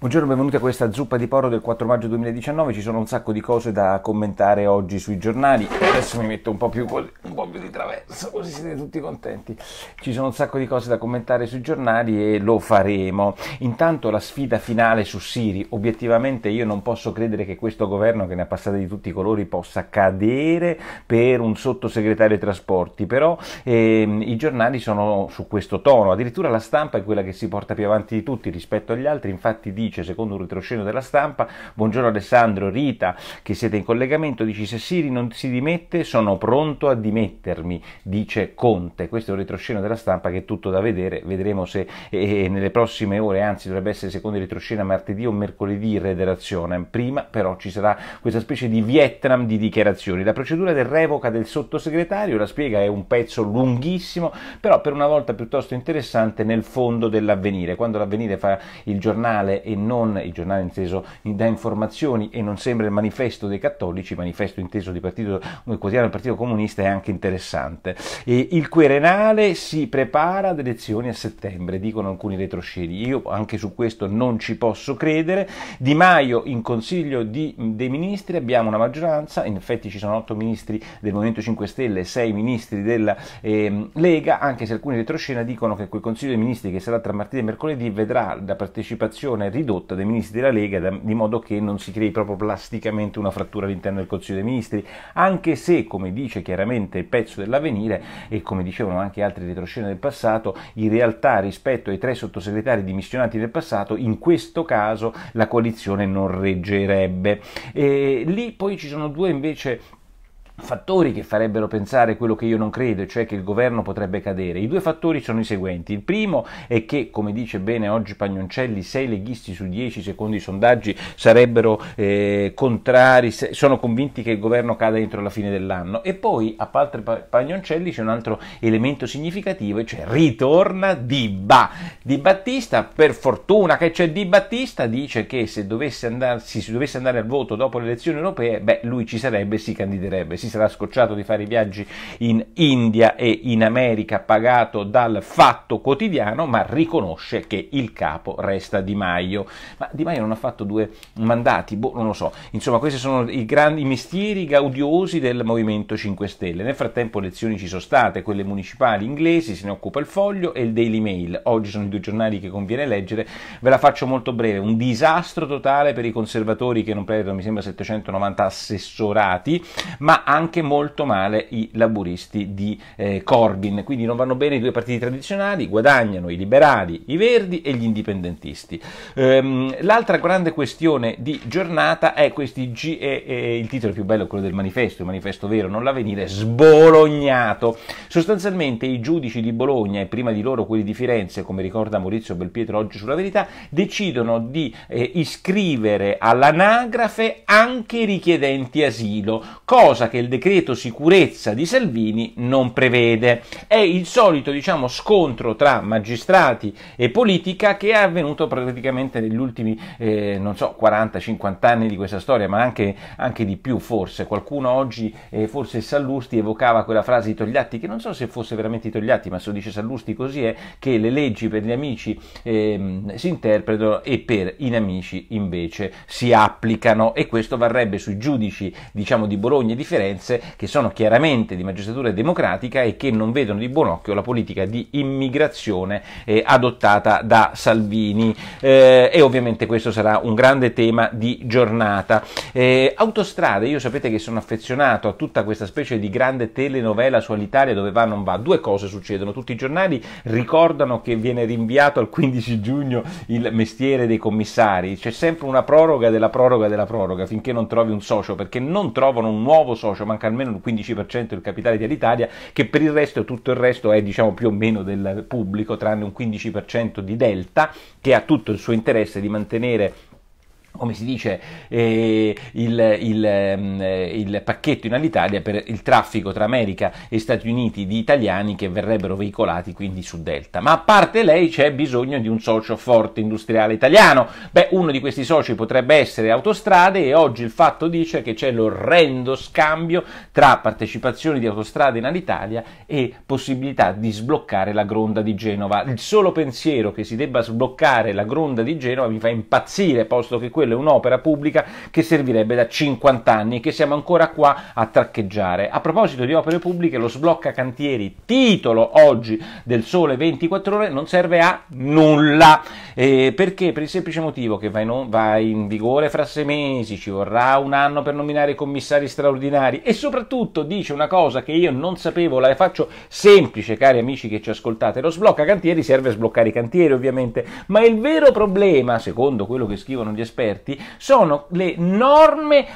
Buongiorno, benvenuti a questa zuppa di porro del 4 maggio 2019. Ci sono un sacco di cose da commentare oggi sui giornali. Adesso mi metto un po' più, un po più di traverso, così siete tutti contenti. Ci sono un sacco di cose da commentare sui giornali e lo faremo. Intanto la sfida finale su Siri. Obiettivamente io non posso credere che questo governo, che ne ha passate di tutti i colori, possa cadere per un sottosegretario ai trasporti. Però ehm, i giornali sono su questo tono. Addirittura la stampa è quella che si porta più avanti di tutti rispetto agli altri. Infatti dice dice, secondo un retroscena della stampa, buongiorno Alessandro, Rita, che siete in collegamento, dici se Siri non si dimette sono pronto a dimettermi, dice Conte. Questo è un retroscena della stampa che è tutto da vedere, vedremo se eh, nelle prossime ore, anzi dovrebbe essere secondo il retroscena martedì o mercoledì in redazione. Prima però ci sarà questa specie di Vietnam di dichiarazioni. La procedura del revoca del sottosegretario, la spiega, è un pezzo lunghissimo, però per una volta piuttosto interessante nel fondo dell'avvenire. Quando l'avvenire fa il giornale non il giornale inteso da informazioni e non sembra il manifesto dei cattolici, manifesto inteso di partito, quotidiano del Partito Comunista è anche interessante. E il Quirinale si prepara ad elezioni a settembre, dicono alcuni retrosceni. Io anche su questo non ci posso credere. Di Maio in Consiglio di, dei Ministri abbiamo una maggioranza, in effetti ci sono otto ministri del Movimento 5 Stelle e sei ministri della eh, Lega, anche se alcuni retroscena dicono che quel Consiglio dei Ministri che sarà tra martedì e mercoledì vedrà la partecipazione ridotta ridotta dai ministri della Lega di modo che non si crei proprio plasticamente una frattura all'interno del Consiglio dei Ministri, anche se, come dice chiaramente il pezzo dell'avvenire e come dicevano anche altri retroscene del passato, in realtà rispetto ai tre sottosegretari dimissionati del passato, in questo caso la coalizione non reggerebbe. E lì poi ci sono due invece fattori che farebbero pensare quello che io non credo, cioè che il governo potrebbe cadere. I due fattori sono i seguenti. Il primo è che, come dice bene oggi Pagnoncelli, 6 leghisti su 10 secondo i sondaggi sarebbero eh, contrari, sono convinti che il governo cada entro la fine dell'anno. E poi, a parte Pagnoncelli, c'è un altro elemento significativo, cioè ritorna Di Ba. Di Battista, per fortuna che c'è Di Battista, dice che se dovesse andarsi, se dovesse andare al voto dopo le elezioni europee, beh, lui ci sarebbe e si candiderebbe. Si sarà scocciato di fare i viaggi in India e in America pagato dal fatto quotidiano, ma riconosce che il capo resta Di Maio. Ma Di Maio non ha fatto due mandati, boh, non lo so. Insomma, questi sono i grandi mestieri gaudiosi del Movimento 5 Stelle. Nel frattempo elezioni ci sono state, quelle municipali inglesi, se ne occupa il Foglio e il Daily Mail. Oggi sono i due giornali che conviene leggere. Ve la faccio molto breve. Un disastro totale per i conservatori che non prendono, mi sembra, 790 assessorati, ma anche molto male i laburisti di eh, Corbyn, quindi non vanno bene i due partiti tradizionali, guadagnano i liberali, i verdi e gli indipendentisti. Ehm, l'altra grande questione di giornata è questi G, eh, eh, il titolo più bello è quello del manifesto, il manifesto vero, non l'avvenire, sbolognato. Sostanzialmente i giudici di Bologna e prima di loro quelli di Firenze, come ricorda Maurizio Belpietro oggi sulla verità, decidono di eh, iscrivere all'anagrafe anche i richiedenti asilo, cosa che il decreto sicurezza di Salvini non prevede. È il solito diciamo, scontro tra magistrati e politica che è avvenuto praticamente negli ultimi eh, so, 40-50 anni di questa storia, ma anche, anche di più forse. Qualcuno oggi, eh, forse Sallusti, evocava quella frase di Togliatti, che non so se fosse veramente Togliatti, ma se lo dice Sallusti così è, che le leggi per gli amici eh, si interpretano e per i nemici invece si applicano e questo varrebbe sui giudici diciamo di Bologna e di Firenze diverse che sono chiaramente di magistratura democratica e che non vedono di buon occhio la politica di immigrazione eh, adottata da Salvini. Eh, e ovviamente questo sarà un grande tema di giornata. Eh, autostrade, io sapete che sono affezionato a tutta questa specie di grande telenovela su dove va non va, due cose succedono, tutti i giornali ricordano che viene rinviato al 15 giugno il mestiere dei commissari, c'è sempre una proroga della proroga della proroga finché non trovi un socio perché non trovano un nuovo socio, manca almeno il 15% del capitale di Alitalia, che per il resto tutto il resto è diciamo più o meno del pubblico, tranne un 15% di Delta, che ha tutto il suo interesse di mantenere come si dice, eh, il, il, eh, il, pacchetto in Alitalia per il traffico tra America e Stati Uniti di italiani che verrebbero veicolati quindi su Delta. Ma a parte lei c'è bisogno di un socio forte industriale italiano. Beh, uno di questi soci potrebbe essere Autostrade e oggi il fatto dice che c'è l'orrendo scambio tra partecipazioni di Autostrade in Alitalia e possibilità di sbloccare la gronda di Genova. Il solo pensiero che si debba sbloccare la gronda di Genova mi fa impazzire, posto che quello quella è un'opera pubblica che servirebbe da 50 anni e che siamo ancora qua a traccheggiare. A proposito di opere pubbliche, lo sblocca cantieri, titolo oggi del Sole 24 ore, non serve a nulla. Eh, perché? Per il semplice motivo che va in, va in vigore fra sei mesi, ci vorrà un anno per nominare i commissari straordinari e soprattutto dice una cosa che io non sapevo, la faccio semplice, cari amici che ci ascoltate, lo sblocca cantieri serve a sbloccare i cantieri ovviamente, ma il vero problema, secondo quello che scrivono gli esperti, esperti sono le norme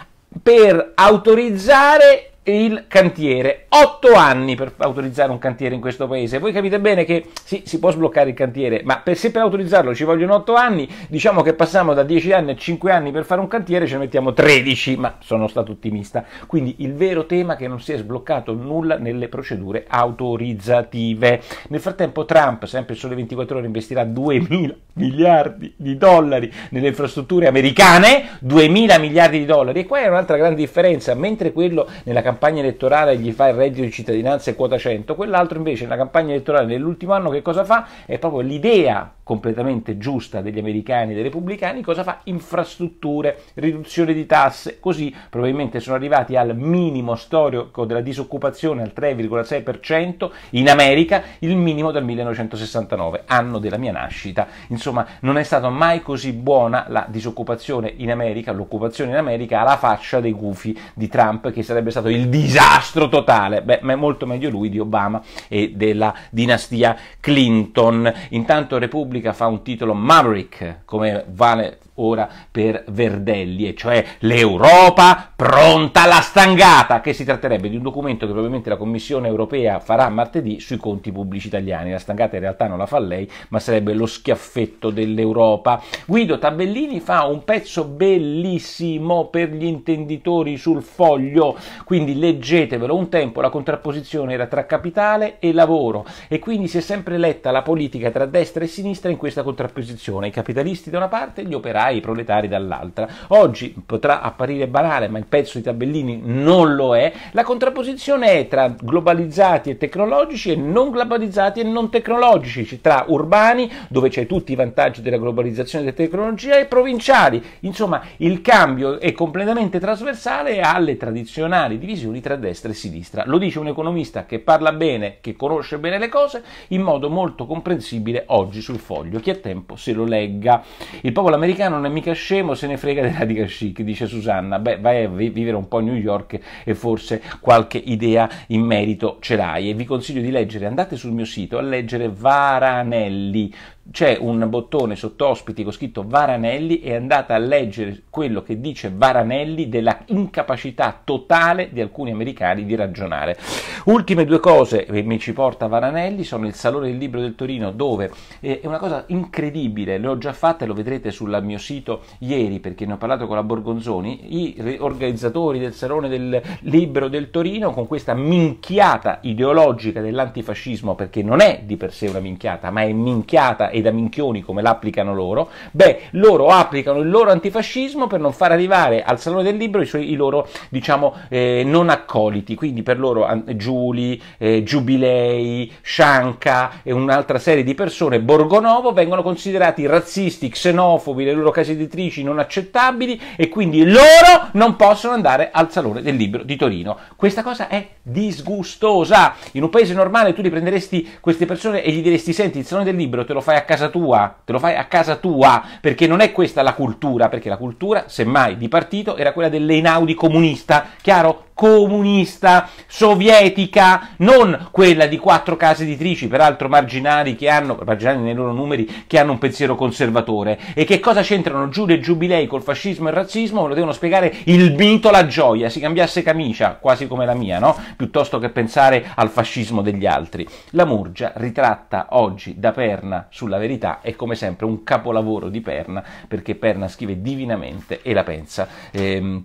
per autorizzare il cantiere. Otto anni per autorizzare un cantiere in questo paese. Voi capite bene che sì, si può sbloccare il cantiere, ma per, se per autorizzarlo ci vogliono otto anni, diciamo che passiamo da dieci anni a cinque anni per fare un cantiere, ce ne mettiamo tredici, ma sono stato ottimista. Quindi il vero tema è che non si è sbloccato nulla nelle procedure autorizzative. Nel frattempo Trump, sempre sole 24 ore, investirà 2 mila miliardi di dollari nelle infrastrutture americane, 2 mila miliardi di dollari. E qua è un'altra grande differenza, mentre quello nella campagna campagna elettorale gli fa il reddito di cittadinanza e quota 100, quell'altro invece nella campagna elettorale nell'ultimo anno che cosa fa? È proprio l'idea completamente giusta degli americani e dei repubblicani, cosa fa? Infrastrutture, riduzione di tasse, così probabilmente sono arrivati al minimo storico della disoccupazione al 3,6% in America, il minimo dal 1969, anno della mia nascita. Insomma, non è stata mai così buona la disoccupazione in America, l'occupazione in America alla faccia dei gufi di Trump che sarebbe stato il disastro totale. Beh, ma è molto meglio lui di Obama e della dinastia Clinton. Intanto Repubblica fa un titolo Maverick, come vale ora per Verdelli, e cioè l'Europa pronta alla stangata, che si tratterebbe di un documento che probabilmente la Commissione europea farà martedì sui conti pubblici italiani. La stangata in realtà non la fa lei, ma sarebbe lo schiaffetto dell'Europa. Guido Tabellini fa un pezzo bellissimo per gli intenditori sul foglio, quindi leggetevelo. Un tempo la contrapposizione era tra capitale e lavoro e quindi si è sempre letta la politica tra destra e sinistra in questa contrapposizione, i capitalisti da una parte, gli operai i proletari dall'altra. Oggi potrà apparire banale, ma il pezzo di tabellini non lo è. La contrapposizione è tra globalizzati e tecnologici e non globalizzati e non tecnologici, tra urbani, dove c'è tutti i vantaggi della globalizzazione della tecnologia, e provinciali. Insomma, il cambio è completamente trasversale alle tradizionali divisioni tra destra e sinistra. Lo dice un economista che parla bene, che conosce bene le cose, in modo molto comprensibile oggi sul foglio. Chi ha tempo se lo legga. Il popolo americano non è mica scemo, se ne frega dei radical chic, dice Susanna. Beh, vai a vivere un po' a New York e forse qualche idea in merito ce l'hai. E vi consiglio di leggere, andate sul mio sito a leggere Varanelli, c'è un bottone sotto ospiti con scritto Varanelli e andate a leggere quello che dice Varanelli della incapacità totale di alcuni americani di ragionare. Ultime due cose che mi ci porta Varanelli sono il Salone del Libro del Torino dove è una cosa incredibile, le ho già fatte, lo vedrete sul mio sito ieri perché ne ho parlato con la Borgonzoni, i organizzatori del Salone del Libro del Torino con questa minchiata ideologica dell'antifascismo perché non è di per sé una minchiata ma è minchiata e da minchioni come l'applicano loro, beh, loro applicano il loro antifascismo per non far arrivare al Salone del Libro i, suoi, i loro, diciamo, eh, non accoliti, quindi per loro Giuli, eh, Giubilei, Scianca e un'altra serie di persone, Borgonovo, vengono considerati razzisti, xenofobi, le loro case editrici non accettabili e quindi loro non possono andare al Salone del Libro di Torino. Questa cosa è disgustosa. In un paese normale tu li prenderesti queste persone e gli diresti senti il Salone del Libro te lo fai a casa tua, te lo fai a casa tua, perché non è questa la cultura, perché la cultura, semmai di partito, era quella dell'Einaudi comunista, chiaro? Comunista, sovietica, non quella di quattro case editrici, peraltro marginali, che hanno, marginali nei loro numeri, che hanno un pensiero conservatore. E che cosa c'entrano Giulio e Giubilei col fascismo e il razzismo? Me lo devono spiegare il mito, la gioia, si cambiasse camicia, quasi come la mia, no? Piuttosto che pensare al fascismo degli altri. La Murgia, ritratta oggi da Perna sulla verità, è come sempre un capolavoro di Perna, perché Perna scrive divinamente e la pensa. Ehm,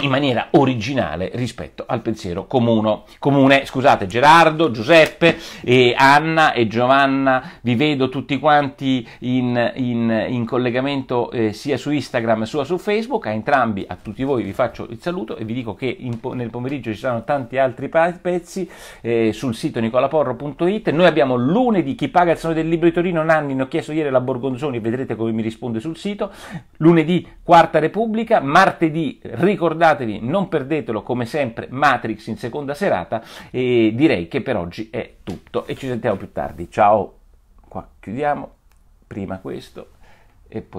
in maniera originale rispetto al pensiero comuno, comune. Scusate, Gerardo, Giuseppe, e Anna e Giovanna, vi vedo tutti quanti in, in, in collegamento eh, sia su Instagram sia su Facebook. A entrambi, a tutti voi, vi faccio il saluto e vi dico che in, nel pomeriggio ci saranno tanti altri pezzi eh, sul sito nicolaporro.it. Noi abbiamo lunedì chi paga il sonno del libro di Torino. Nanni, ne ho chiesto ieri la Borgonzoni, vedrete come mi risponde sul sito. Lunedì, Quarta Repubblica. Martedì, ricordate ricordatevi, non perdetelo come sempre Matrix in seconda serata e direi che per oggi è tutto e ci sentiamo più tardi. Ciao, qua chiudiamo, prima questo e poi...